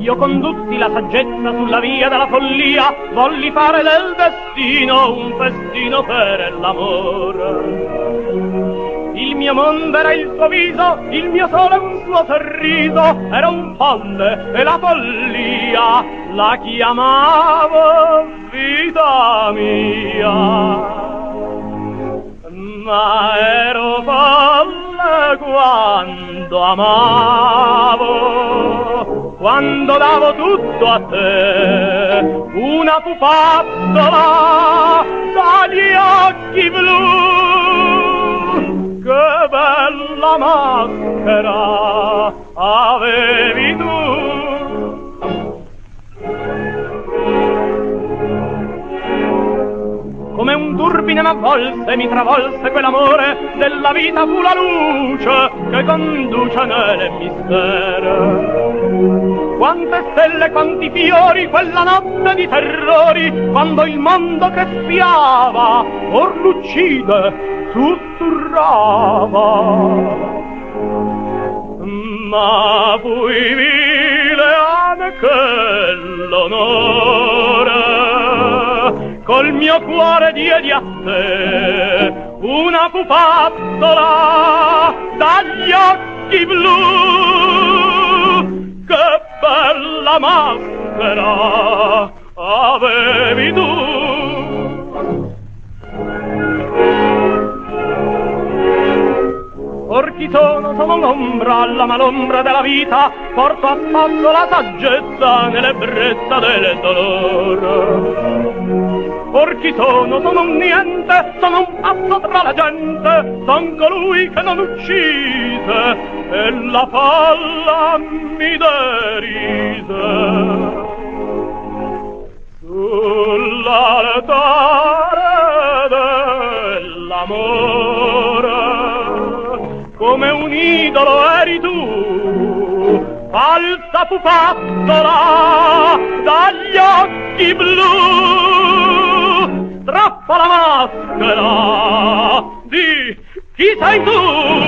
io condussi la saggezza sulla via della follia, volli fare del destino un festino per l'amore. Il mio mondo era il suo viso, il mio sole un suo sorriso, era un folle e la follia la chiamavo vita mia ma ero folle quando amavo, quando davo tutto a te, una pupattola dagli occhi blu. Che bella maschera avevi tu! come un turbine m'avvolse, mi travolse quell'amore, della vita fu la luce che conduce nel mistero. Quante stelle, quanti fiori, quella notte di terrori, quando il mondo che spiava, or l'uccide, sussurrava. Ma fui vile anche l'onore col mio cuore diedi a te una pupattola dagli occhi blu maschera avevi tu Or chi sono, sono l'ombra, la malombra della vita, porto a spasso la saggezza nell'ebbrezza del dolore. Or chi sono, sono un niente, sono un passo tra la gente, son colui che non uccise, e la falla mi derise. Sull'altare dell'amore come un idolo eri tu, falsa pupattola di chi sei tu?